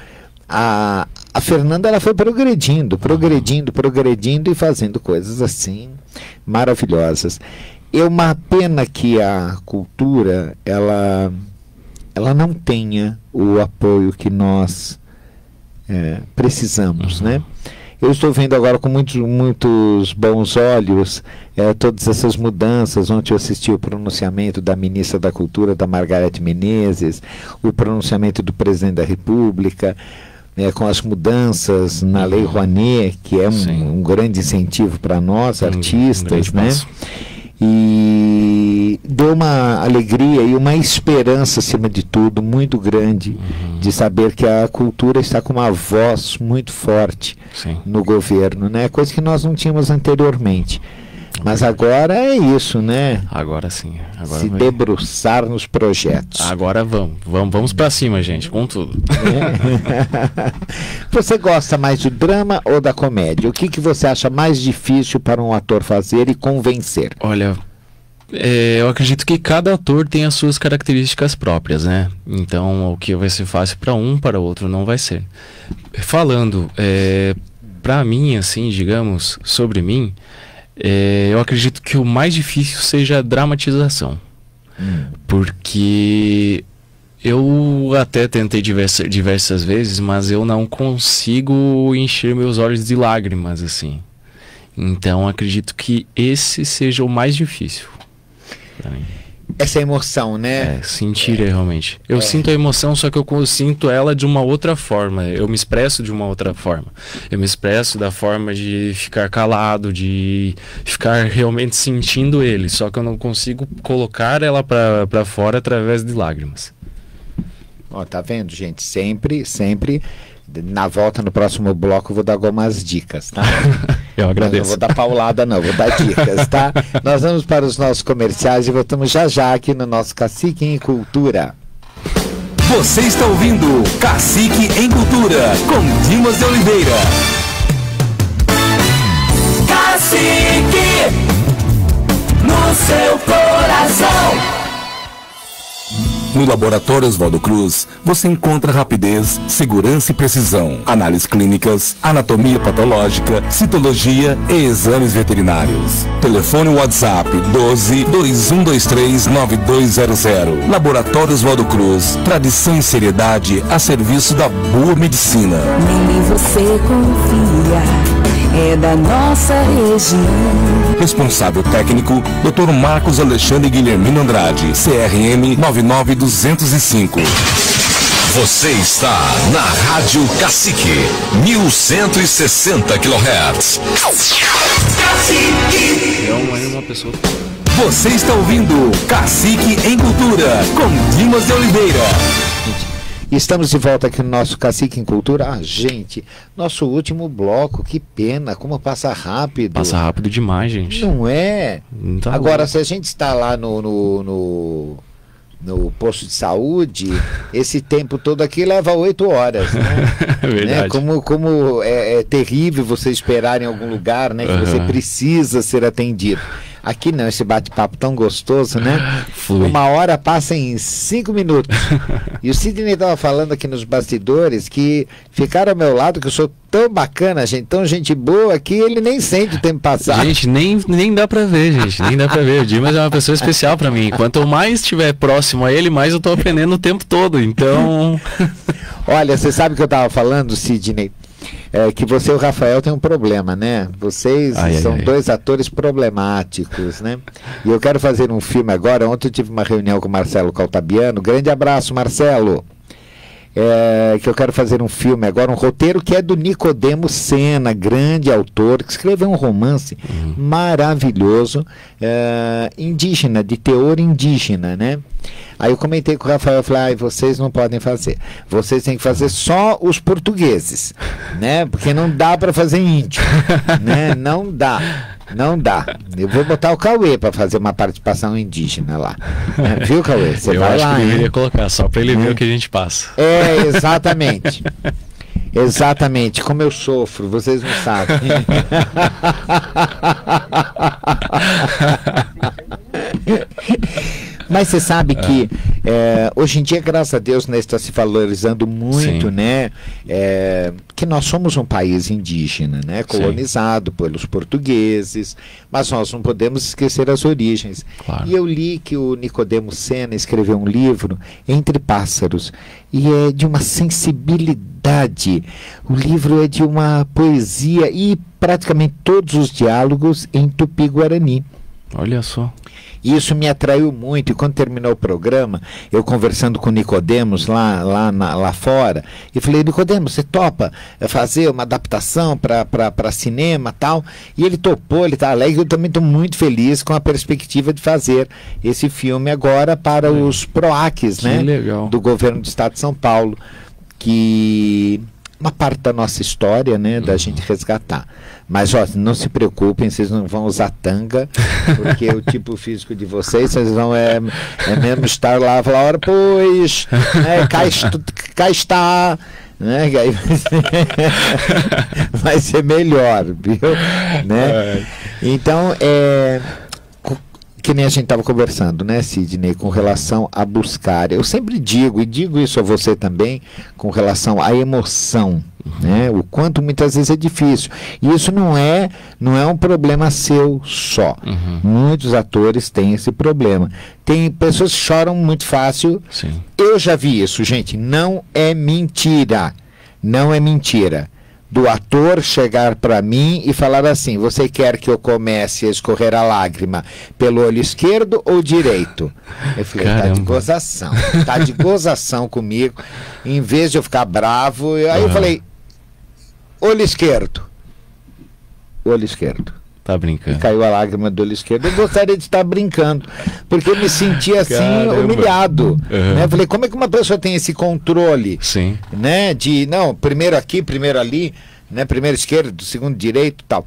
A, a Fernanda ela foi progredindo, progredindo, progredindo e fazendo coisas assim maravilhosas. É uma pena que a cultura ela, ela não tenha o apoio que nós é, precisamos, né? Eu estou vendo agora com muitos, muitos bons olhos é, todas essas mudanças. Ontem eu assisti o pronunciamento da ministra da Cultura, da Margarete Menezes, o pronunciamento do presidente da República, né, com as mudanças na Lei Rouanet, que é um, um grande incentivo para nós, artistas, grande né? passo. E deu uma alegria e uma esperança, acima de tudo, muito grande, de saber que a cultura está com uma voz muito forte Sim. no governo, né? Coisa que nós não tínhamos anteriormente. Mas agora é isso, né? Agora sim. Agora Se vai. debruçar nos projetos. Agora vamos. Vamos, vamos pra cima, gente, com tudo. (laughs) Você gosta mais do drama ou da comédia? O que, que você acha mais difícil para um ator fazer e convencer? Olha, é, eu acredito que cada ator tem as suas características próprias, né? Então, o que vai ser fácil para um, para o outro não vai ser. Falando, é, para mim, assim, digamos, sobre mim, é, eu acredito que o mais difícil seja a dramatização. Porque eu até tentei diversa, diversas vezes, mas eu não consigo encher meus olhos de lágrimas, assim. Então acredito que esse seja o mais difícil. pra mim. Essa emoção, né? É, sentir realmente. Eu É. sinto a emoção, só que eu sinto ela de uma outra forma. Eu me expresso de uma outra forma. Eu me expresso da forma de ficar calado, de ficar realmente sentindo ele. Só que eu não consigo colocar ela pra fora através de lágrimas. Ó, tá vendo, gente? Sempre, sempre. Na volta no próximo bloco eu vou dar algumas dicas, tá? (laughs) Eu Mas agradeço. Não vou dar paulada, não, vou dar dicas, tá? (laughs) Nós vamos para os nossos comerciais e voltamos já já aqui no nosso Cacique em Cultura. Você está ouvindo Cacique em Cultura com Dimas de Oliveira. Cacique no seu coração. No Laboratório Oswaldo Cruz, você encontra rapidez, segurança e precisão, análises clínicas, anatomia patológica, citologia e exames veterinários. Telefone WhatsApp 12 2123 9200. Laboratório Oswaldo Cruz, tradição e seriedade a serviço da boa medicina. Nem você confia, é da nossa região. Responsável técnico, Dr. Marcos Alexandre Guilhermino Andrade, CRM 99205. Você está na Rádio Cacique, 1160 kHz. Então, aí uma pessoa. Você está ouvindo Cacique em Cultura com Dimas de Oliveira. Estamos de volta aqui no nosso Cacique em Cultura. Ah, gente, nosso último bloco, que pena, como passa rápido. Passa rápido demais, gente. Não é? Tá Agora, se a gente está lá no, no, no, no posto de saúde, (laughs) esse tempo todo aqui leva oito horas, né? (laughs) Verdade. Né? Como, como é, é terrível você esperar em algum lugar, né? Que você Aham. precisa ser atendido. Aqui não, esse bate-papo tão gostoso, né? (laughs) Flui. Uma hora passa em cinco minutos. (laughs) e o Sidney estava falando aqui nos bastidores que ficaram ao meu lado, que eu sou tão bacana, gente, tão gente boa, que ele nem sente o tempo passar. Gente, nem, nem dá pra ver, gente. Nem dá pra ver. O Dimas é uma pessoa especial pra mim. Quanto mais estiver próximo a ele, mais eu tô aprendendo o tempo todo. Então. Olha, você sabe que eu estava falando, Sidney? É, que você e o Rafael têm um problema, né? Vocês Ai, ai, são ai. dois atores problemáticos, né? E eu quero fazer um filme agora. Ontem eu tive uma reunião com o Marcelo Caltabiano. Grande abraço, Marcelo. É, que eu quero fazer um filme agora, um roteiro que é do Nicodemo Sena, grande autor, que escreveu um romance maravilhoso, é, indígena, de teor indígena, né? Aí eu comentei com o Rafael, eu falei, ai, vocês não podem fazer. Vocês têm que fazer só os portugueses, né? Porque não dá para fazer índio, (laughs) né? Não dá. Não dá. Eu vou botar o Cauê para fazer uma participação indígena lá. (laughs) Viu, Cauê? Você eu vai acho lá, que hein? deveria colocar, só pra ele ver Né? o que a gente passa. É, exatamente. Exatamente, como eu sofro, vocês não sabem. (laughs) Mas você sabe que é, hoje em dia, graças a Deus, né, está se valorizando muito, Sim. né? é, que nós somos um país indígena, né? Colonizado pelos portugueses, mas nós não podemos esquecer as origens. E eu li que o Nicodemo Sena escreveu um livro, Entre Pássaros, e é de uma sensibilidade. O livro é de uma poesia e praticamente todos os diálogos em tupi-guarani. Olha só. Isso me atraiu muito. E quando terminou o programa, eu conversando com o Nicodemos lá, lá, na- lá fora, e falei, Nicodemos, você topa eh, fazer uma adaptação para cinema tal? E ele topou, ele está alegre. Eu também estou muito feliz com a perspectiva de fazer esse filme agora para os PROACs, Que né? legal. Do governo do estado de São Paulo. Que uma parte da nossa história, né, da gente resgatar. Mas ó, não se preocupem, vocês não vão usar tanga, porque o (laughs) tipo físico de vocês, vocês vão é, é mesmo estar lá, falar, ora, pois, né, cá, est- cá está, né, aí vai (laughs) ser, vai ser melhor, viu? Né? Então, é, que nem a gente estava conversando, né, Sidney, com relação a buscar. Eu sempre digo, e digo isso a você também, com relação à emoção. Né? O quanto muitas vezes é difícil. E isso não é, não é um problema seu só. Muitos atores têm esse problema. Tem pessoas que choram muito fácil. Sim. Eu já vi isso, gente. Não é mentira. Não é mentira. Do ator chegar para mim e falar assim: Você quer que eu comece a escorrer a lágrima pelo olho esquerdo ou direito? Eu falei: Tá de Caramba. gozação. Tá de gozação (laughs) comigo. Em vez de eu ficar bravo, eu- aí eu Aham. falei: Olho esquerdo. Olho esquerdo. Tá E brincando. caiu a lágrima do olho esquerdo. Eu gostaria de estar brincando, porque eu me senti assim Caramba. humilhado. Uhum. Né? Falei, como é que uma pessoa tem esse controle? Sim. Né? De não, primeiro aqui, primeiro ali, né? Primeiro esquerdo, segundo direito, tal.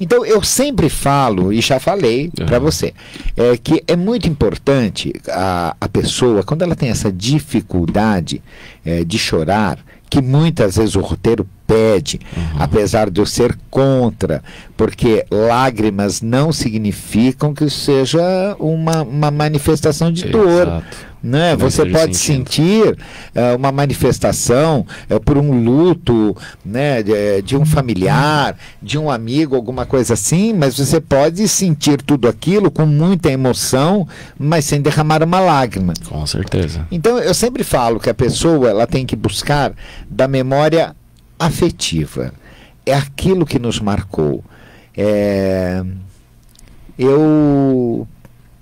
Então eu sempre falo e já falei para você é que é muito importante a, a pessoa quando ela tem essa dificuldade é, de chorar, que muitas vezes o roteiro pede, apesar de eu ser contra, porque lágrimas não significam que seja uma, uma manifestação de dor. Exato. Né? Você pode sentir eh, uma manifestação eh, por um luto né, de, de um familiar, de um amigo, alguma coisa assim, mas você pode sentir tudo aquilo com muita emoção, mas sem derramar uma lágrima. Com certeza. Então eu sempre falo que a pessoa ela tem que buscar da memória afetiva. É aquilo que nos marcou. É, Eu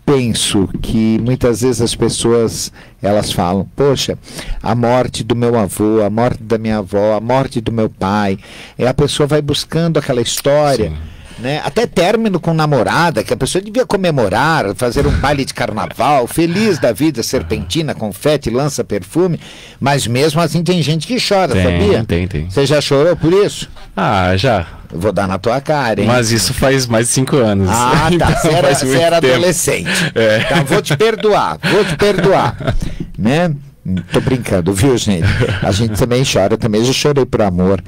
penso que muitas vezes as pessoas elas falam, poxa, a morte do meu avô, a morte da minha avó, a morte do meu pai, e a pessoa vai buscando aquela história. Né? Até término com namorada, que a pessoa devia comemorar, fazer um baile de carnaval, feliz da vida, serpentina, confete, lança perfume, mas mesmo assim tem gente que chora, Tem, sabia? tem, tem. Você já chorou por isso? Ah, já. Vou dar na tua cara, hein? Mas isso faz mais de cinco anos. Ah, tá. (laughs) Então Você era, você era adolescente. É. Então, vou te perdoar, vou te perdoar. (laughs) Né? Tô brincando, viu, gente? A gente também chora, também já chorei por amor,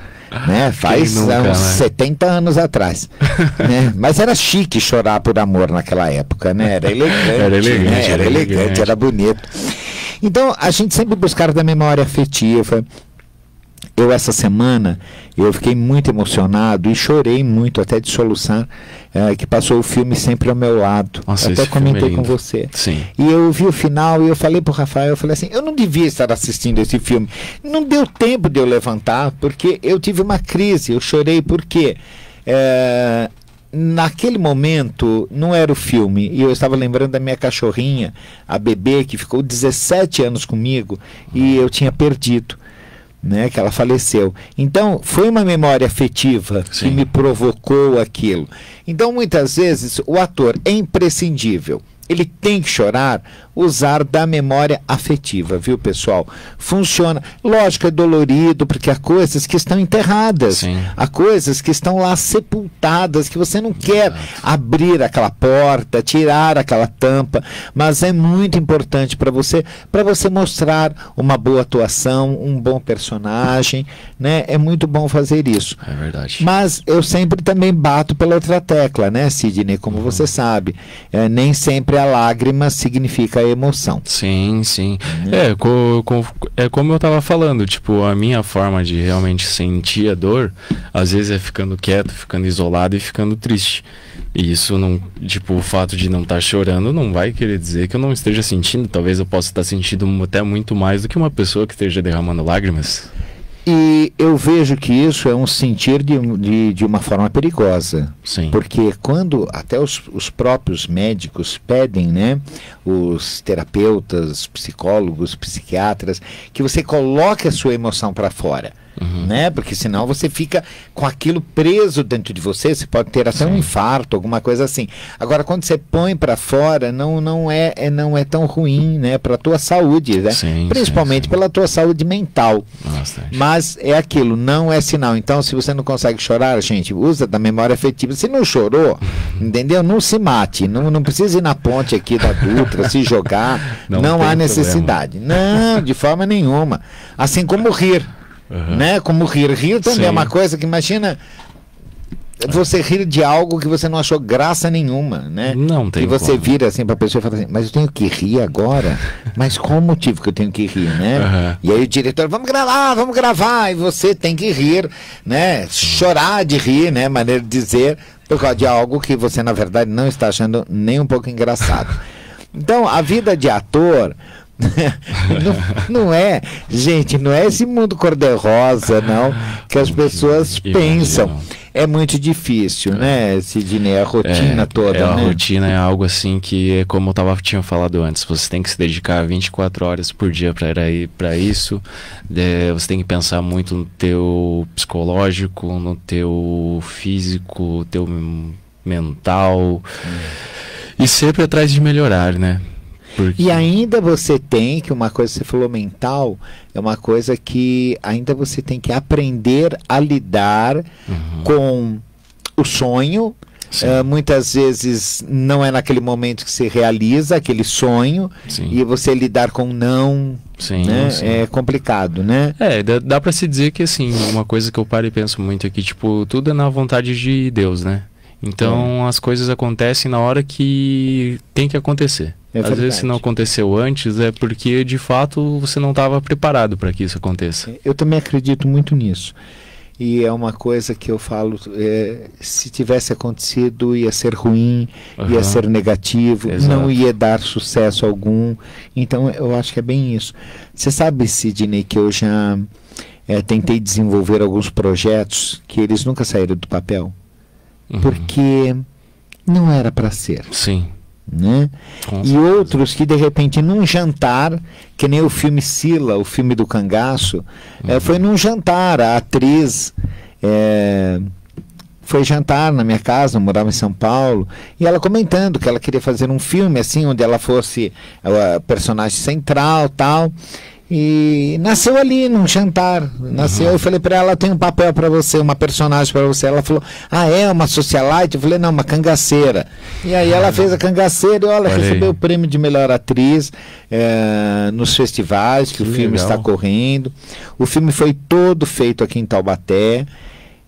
né? Faz nunca, uns né? 70 anos atrás, (laughs) né? Mas era chique chorar por amor naquela época, né? Era elegante, Era elegante, né? era era elegante, elegante. era bonito. Então, a gente sempre buscar da memória afetiva. Eu, essa semana, eu fiquei muito emocionado e chorei muito, até de soluçar, eh, que passou o filme Sempre ao Meu Lado. Nossa, até filme é comentei com você. Sim. E eu vi o final e eu falei pro Rafael, eu falei assim, eu não devia estar assistindo esse filme. Não deu tempo de eu levantar, porque eu tive uma crise, eu chorei porque eh, naquele momento não era o filme, e eu estava lembrando da minha cachorrinha, a bebê, que ficou 17 anos comigo, e eu tinha perdido. Né, que ela faleceu. Então, foi uma memória afetiva que me provocou aquilo. Então, muitas vezes, o ator é imprescindível. Ele tem que chorar, usar da memória afetiva, viu, pessoal? Funciona. Lógico, é dolorido, porque há coisas que estão enterradas. Há coisas que estão lá sepultadas, que você não quer abrir aquela porta, tirar aquela tampa, mas é muito importante para você, para você mostrar uma boa atuação, um bom personagem, né? É muito bom fazer isso. É verdade. Mas eu sempre também bato pela outra tecla, né, Sidney? Como você sabe, é, nem sempre a lágrima significa emoção. Sim, sim. É, co- co- é como eu tava falando, tipo, a minha forma de realmente sentir a dor, às vezes é ficando quieto, ficando isolado e ficando triste. E isso não, tipo, o fato de não estar chorando não vai querer dizer que eu não esteja sentindo. Talvez eu possa estar sentindo até muito mais do que uma pessoa que esteja derramando lágrimas. E eu vejo que isso é um sentir de, de, de uma forma perigosa. Sim. Porque quando até os, os próprios médicos pedem, né, os terapeutas, psicólogos, psiquiatras, que você coloque a sua emoção para fora. Né? Porque senão você fica com aquilo preso dentro de você, você pode ter até um infarto, alguma coisa assim. Agora, quando você põe para fora, não, não, é, é, não é tão ruim né? para a tua saúde, né? Sim, principalmente pela tua saúde mental. Bastante. Mas é aquilo, não é sinal. Então, se você não consegue chorar, gente, usa da memória afetiva. Se não chorou, (laughs) entendeu? Não se mate. Não, não precisa ir na ponte aqui da Dutra, se jogar. Não Não, há necessidade. Não, de forma nenhuma. Assim como rir. Né? Como rir. Rir também Sim. é uma coisa que imagina. Você rir de algo que você não achou graça nenhuma, né? Não tem Que você como. vira assim pra pessoa e fala assim, mas eu tenho que rir agora? Mas qual o motivo que eu tenho que rir, né? Aham. E aí o diretor, vamos gravar, vamos gravar, e você tem que rir, né? Chorar de rir, né? Maneira de dizer, por causa de algo que você, na verdade, não está achando nem um pouco engraçado. (laughs) Então, a vida de ator. (laughs) não, não é, gente, não é esse mundo cor-de-rosa, não, que as pessoas pensam. É muito difícil, né, Sidney? A rotina É, toda, é, a né? rotina é algo assim que, é como eu tava, tinha falado antes, você tem que se dedicar 24 horas por dia para isso. É, você tem que pensar muito no teu psicológico, no teu físico, teu mental. E sempre atrás de melhorar, né? Porque... E ainda você tem, que uma coisa que você falou mental, é uma coisa que ainda você tem que aprender a lidar Uhum. com o sonho. Eh, muitas vezes não é naquele momento que se realiza aquele sonho e você lidar com não Sim, né? sim. é complicado, né? É, dá, dá para se dizer que assim, uma coisa que eu paro e penso muito aqui, tipo, tudo é na vontade de Deus, né? Então as coisas acontecem na hora que tem que acontecer. É Às vezes se não aconteceu antes é porque de fato você não estava preparado para que isso aconteça. Eu também acredito muito nisso. E é uma coisa que eu falo, é, se tivesse acontecido ia ser ruim, ia Aham. ser negativo, Exato. não ia dar sucesso algum. Então eu acho que é bem isso. Você sabe, Sidney, que eu já é, tentei desenvolver alguns projetos que eles nunca saíram do papel, porque não era para ser. Sim. Né? E outros que de repente num jantar, que nem o filme Sila, o filme do cangaço, eh, foi num jantar, a atriz eh, foi jantar na minha casa, eu morava em São Paulo, e ela comentando que ela queria fazer um filme assim, onde ela fosse a personagem central tal. E nasceu ali num jantar. Nasceu, eu falei para ela, tem um papel para você, uma personagem para você. Ela falou: "Ah, é uma socialite?" Eu falei: "Não, uma cangaceira". E aí ela fez a cangaceira e olha, Olha recebeu aí. o prêmio de melhor atriz eh, nos festivais que, o filme legal. está correndo. O filme foi todo feito aqui em Taubaté.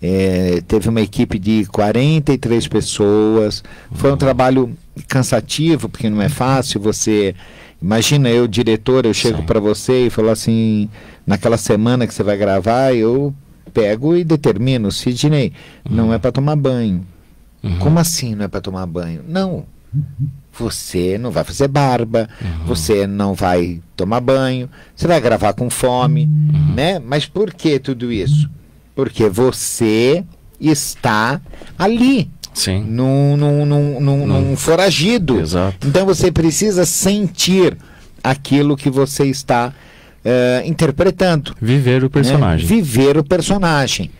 Eh, teve uma equipe de 43 pessoas. Foi um trabalho cansativo, porque não é fácil você. Imagina eu, diretor, eu chego para você e falo assim: naquela semana que você vai gravar, eu pego e determino, Sidney, não é para tomar banho. Como assim não é para tomar banho? Não. Você não vai fazer barba, você não vai tomar banho, você vai gravar com fome, né? Mas por que tudo isso? Porque você está ali. Sim. Num, num, num, num, num foragido. Exato. Então você precisa sentir aquilo que você está eh, interpretando. Viver o personagem. né? Viver o personagem.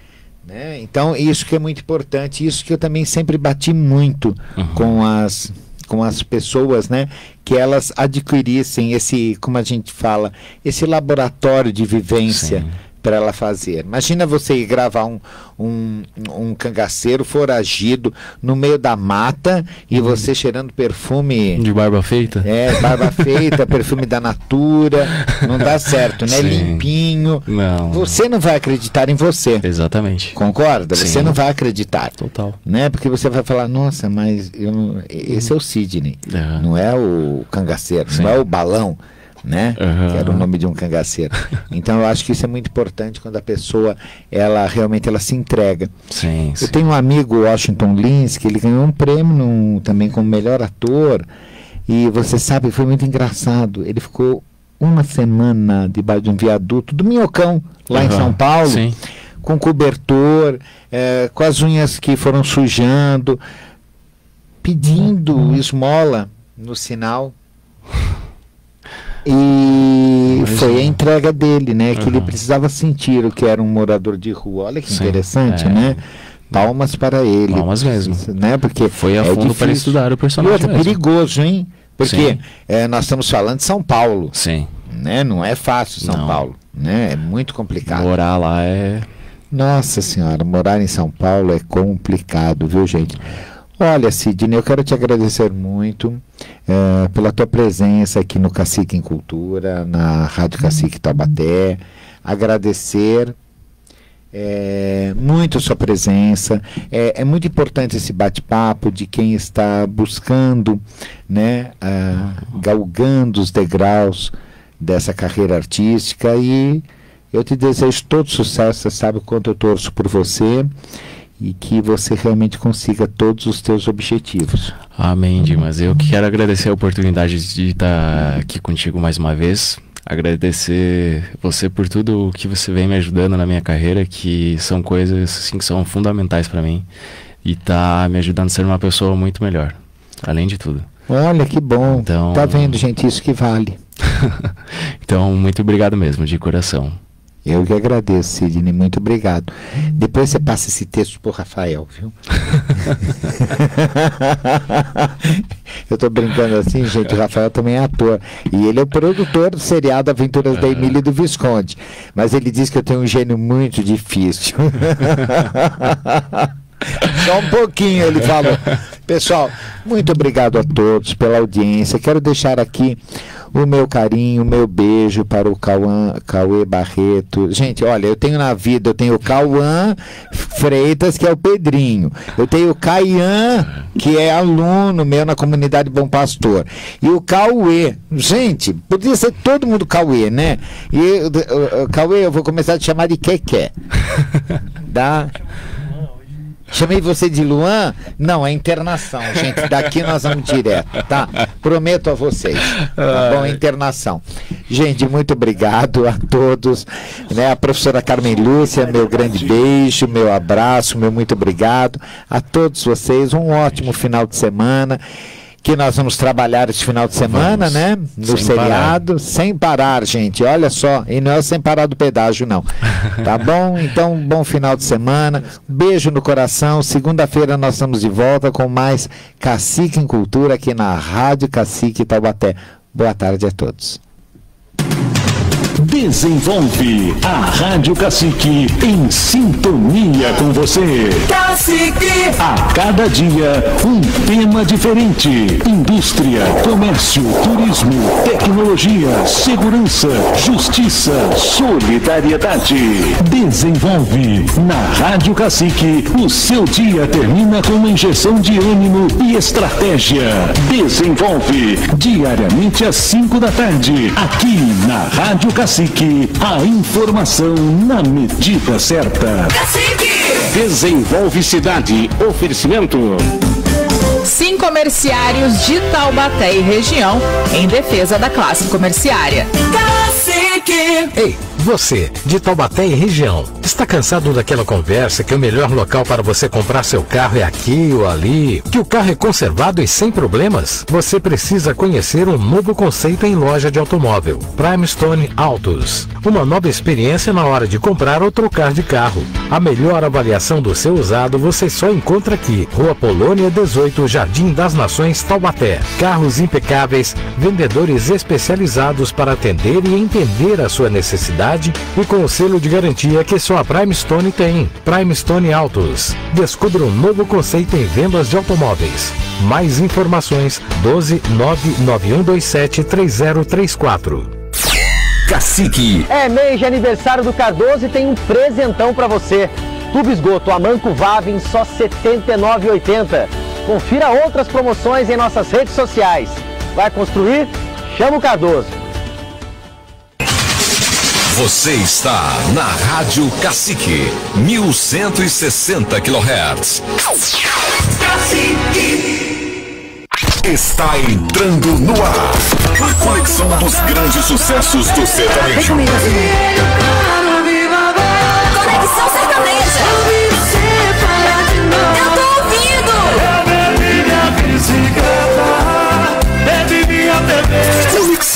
né? Então, isso que é muito importante, isso que eu também sempre bati muito Uhum. com as com as pessoas, né, que elas adquirissem esse, como a gente fala, esse laboratório de vivência para ela fazer. Imagina você ir gravar um, um, um cangaceiro foragido no meio da mata e você cheirando perfume De barba feita? é, barba feita, (laughs) perfume da Natura, não dá certo, né? Sim. Limpinho. Não. Você não vai acreditar em você. Exatamente. Concorda? Você Sim. não vai acreditar. Total. Né? Porque você vai falar, nossa, mas eu esse é o Sidney, É. não é o cangaceiro, Sim. não é o balão, né? Aham. Que era o nome de um cangaceiro. Então eu acho que isso é muito importante quando a pessoa, ela realmente ela se entrega. Sim, Eu tenho um amigo, Washington Lins, que ele ganhou um prêmio num- também como melhor ator. E você sabe, foi muito engraçado. Ele ficou uma semana debaixo de um viaduto do Minhocão, lá em Aham, São Paulo, sim. com cobertor, eh, com as unhas que foram sujando, pedindo esmola no sinal. E foi a entrega dele, né? Que ele precisava sentir o que era um morador de rua. Olha que Sim, interessante, é. né? Palmas para ele. Palmas mesmo. Né? Porque Foi a é fundo para difícil. estudar o personagem E outro, perigoso, hein? Porque eh, nós estamos falando de São Paulo. Sim. Né? Não é fácil São Não. Paulo. Né? É muito complicado. Morar lá é. Nossa senhora, morar em São Paulo é complicado, viu, gente? Olha, Sidney, eu quero te agradecer muito eh, pela tua presença aqui no Cacique em Cultura, na Rádio Cacique Taubaté. Agradecer eh, muito a sua presença. É, é muito importante esse bate-papo de quem está buscando, né, ah, galgando os degraus dessa carreira artística e eu te desejo todo sucesso, você sabe o quanto eu torço por você e que você realmente consiga todos os teus objetivos. Amém, Dimas. Eu que quero agradecer a oportunidade de estar aqui contigo mais uma vez. Agradecer você por tudo o que você vem me ajudando na minha carreira, que são coisas assim, que são fundamentais para mim. E tá me ajudando a ser uma pessoa muito melhor. Além de tudo. Olha que bom. Então- Tá vendo, gente, isso que vale. (laughs) Então, muito obrigado mesmo, de coração. Eu que agradeço, Sidney, muito obrigado. Depois você passa esse texto pro Rafael, viu? (laughs) Eu tô brincando assim, gente, o Rafael também é ator. E ele é o produtor do seriado Aventuras da Emília e do Visconde. Mas ele diz que eu tenho um gênio muito difícil. (laughs) Só um pouquinho, ele falou. Pessoal, muito obrigado a todos pela audiência. Quero deixar aqui o meu carinho, o meu beijo para o Cauã, Cauê Barreto. Gente, olha, eu tenho na vida, eu tenho o Cauã Freitas, que é o Pedrinho. Eu tenho o Caian, que é aluno meu na comunidade Bom Pastor. E o Cauê. Gente, podia ser todo mundo Cauê, né? E o- o- o Cauê, eu vou começar a te chamar de Keké. (laughs) Dá? Chamei você de Luan? Não, é internação, gente. Daqui nós vamos direto, tá? Prometo a vocês. Tá bom? Internação. Gente, muito obrigado a todos. Né? A professora Carmen Lúcia, meu grande beijo, meu abraço, meu muito obrigado. A todos vocês, um ótimo final de semana. Que nós vamos trabalhar esse final de semana, Vamos. né? No Sem seriado, sem parar, gente. Olha só, e não é sem parar do pedágio, não. (laughs) Tá bom? Então, bom final de semana. Beijo no coração. Segunda-feira nós estamos de volta com mais Cacique em Cultura aqui na Rádio Cacique Taubaté. Boa tarde a todos. Desenvolve a Rádio Cacique em sintonia com você. Cacique! A cada dia, um tema diferente. Indústria, comércio, turismo, tecnologia, segurança, justiça, solidariedade. Desenvolve na Rádio Cacique. O seu dia termina com uma injeção de ânimo e estratégia. Desenvolve diariamente às 5 da tarde, aqui na Rádio Cacique. A informação na medida certa. Desenvolve cidade. Oferecimento. Sim Comerciários de Taubaté e região em defesa da classe comerciária. Ei, você, de Taubaté e região, está cansado daquela conversa que o melhor local para você comprar seu carro é aqui ou ali, que o carro é conservado e sem problemas? Você precisa conhecer um novo conceito em loja de automóvel, Prime Stone Autos. Uma nova experiência na hora de comprar ou trocar de carro. A melhor avaliação do seu usado você só encontra aqui, Rua Polônia 18, Jardim das Nações, Taubaté. Carros impecáveis, vendedores especializados para atender e entender a sua necessidade e com o selo de garantia que só a Prime Stone tem. Prime Stone Autos. Descubra um novo conceito em vendas de automóveis. Mais informações 12 99127 3034. Cacique. É mês de aniversário do Cardoso e tem um presentão pra você. Tubo esgoto Amanco Vavin só R$ 79,80. Confira outras promoções em nossas redes sociais. Vai construir? Chama o Cardoso. Você está na Rádio Cacique, 1160 kHz. Está entrando no ar. A conexão dos grandes sucessos do sertanejo.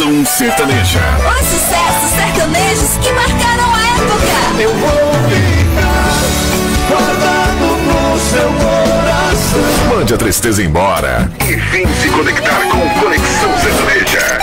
Conexão sertaneja. Os sucessos sertanejos que marcaram a época. Eu vou ficar guardado no seu coração. Mande a tristeza embora e vem se conectar com Conexão Sertaneja.